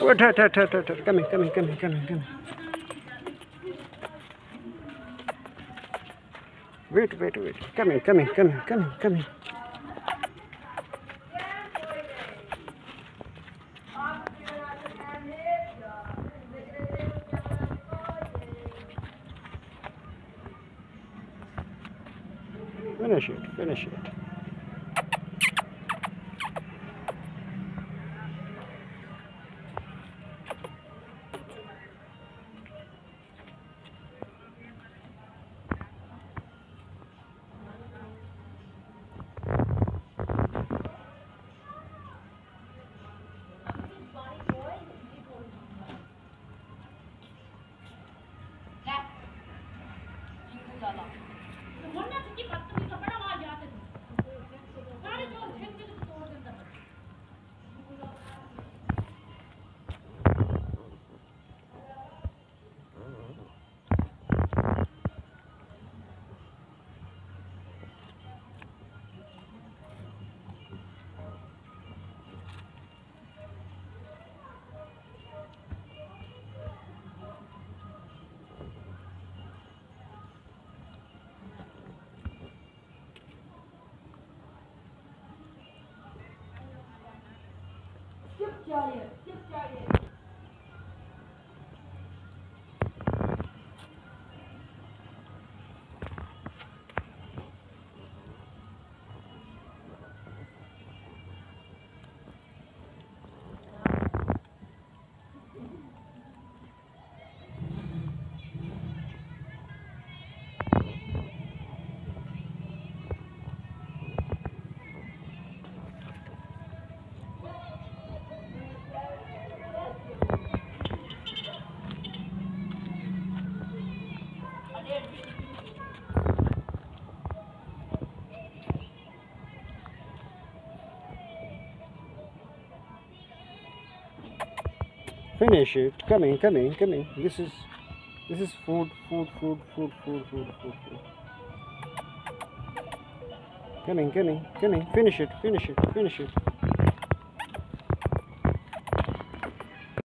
Come here, come here, come here, come here, come here. Wait, wait, wait. Come here, come here, come here, come here, come here. Finish it, finish it. Allah. olhando, fica olhando. Finish it. Come in, come in, come in. This is this is food, food, food, food, food, food, food, food. Come in, come in, come in. Finish it, finish it, finish it.